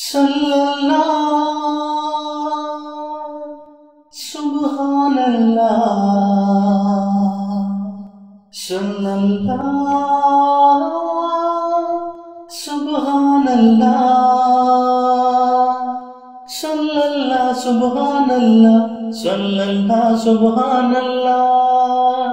صلی اللہ سبحان اللہ صلی اللہ سبحان اللہ صلی اللہ سبحان اللہ صلی اللہ سبحان اللہ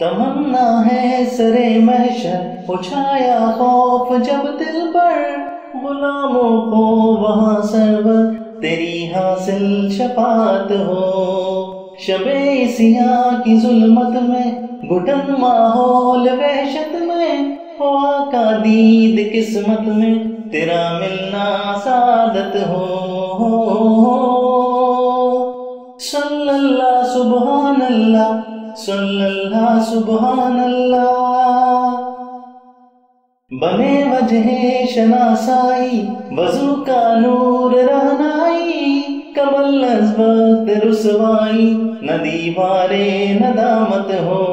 تمنا ہے سرے محشر اچھایا خوف جب دل پر غلاموں کو وہاں سرور تیری حاصل شفاعت ہو۔ شب سیاہ کی ظلمت میں، گھٹن ماحول وحشت میں۔ ہو آقا دید قسمت میں تیرا ملنا سعادت ہو۔ صلی اللہ، سبحان اللہ، صلی اللہ، سبحان اللہ۔ بنے وجہ شناسائی، وضو کا نور رہنائی، کمل از رسوائی ندی بارے ندامت ہو،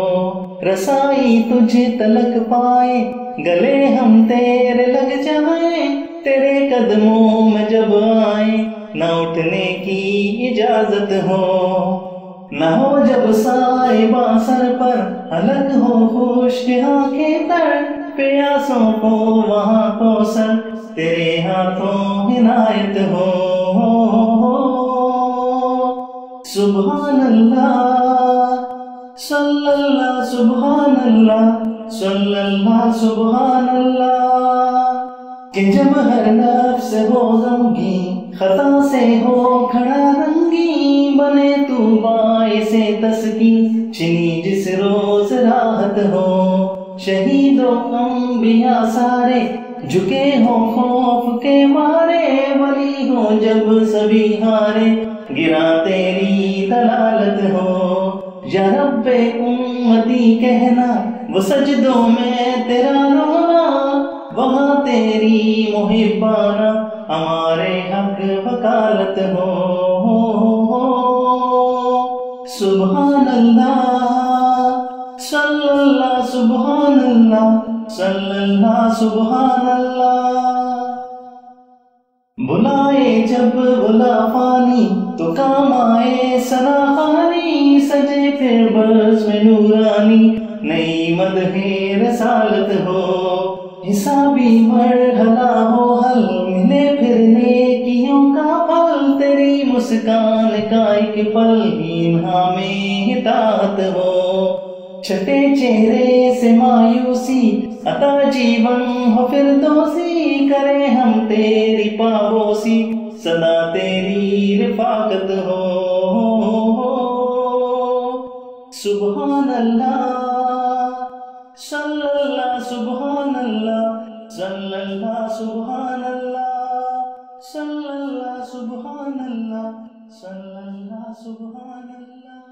رسائی تجھے تلک پائے، گلے ہم تیرے لگ جائیں، تیرے قدموں میں جب آئیں، نہ اٹھنے کی اجازت ہو۔ نہ ہو جب سائے سر پر الگ ہو خوش آنکھیں تر پیاسوں کو وہاں کو سر تیرے ہاتھوں عنایت ہو سبحان اللہ صلی اللہ سبحان اللہ صلی اللہ سبحان اللہ کہ جب ہر نفس ہو غمگی خطا سے ہو کھڑا رنگی باعث تسکین چنی جس روز راحت ہو۔ شہید و انبیاء سارے جھکے ہو خوف کے مارے۔ ولی ہو جب سبھی ہارے، گرا تیری دلالت ہو۔ یا رب امتی کہنا، وہ سجدوں میں تیرا رونا۔ وہاں تیری محبانہ ہمارے حق وکالت ہو۔ سبحان اللہ صلی اللہ سبحان اللہ صلی اللہ سبحان اللہ بلائے جب بلا فانی تو کام آئے سنا خانی سجے پھر برس میں نورانی۔ نئی مدح رسالت ہو، حسابی مرحلہ تیری مسکان کا ایک پل ہینا میں ہدایت ہو۔ چھٹے چہرے سے مایوسی، عطا جیون ہو پھر دوسی کرے ہم تیری پابوسی صدا تیری رفاقت ہو۔ سبحان اللہ، صلی اللہ، سبحان اللہ، صلی اللہ، سبحان اللہ۔ صلى الله سبحان الله صلى الله سبحان الله.